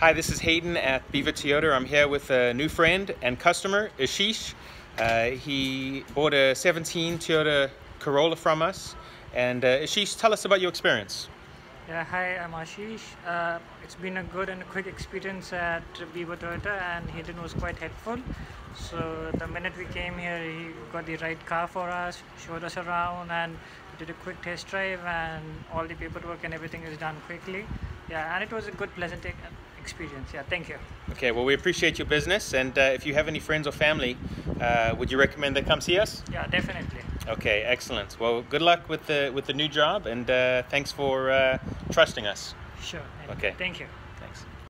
Hi, this is Hayden at Beaver Toyota. I'm here with a new friend and customer, Ashish. Uh, he bought a 17 Toyota Corolla from us. And uh, Ashish, tell us about your experience. Yeah, hi, I'm Ashish. Uh, it's been a good and quick experience at Beaver Toyota, and Hayden was quite helpful. So the minute we came here, he got the right car for us, showed us around, and did a quick test drive, and all the paperwork and everything is done quickly. Yeah, and it was a good, pleasant experience. Yeah, thank you. Okay, well, we appreciate your business, and uh, if you have any friends or family, uh, would you recommend they come see us? Yeah, definitely. Okay, excellent. Well, good luck with the with the new job, and uh, thanks for uh, trusting us. Sure. Okay. Thank you.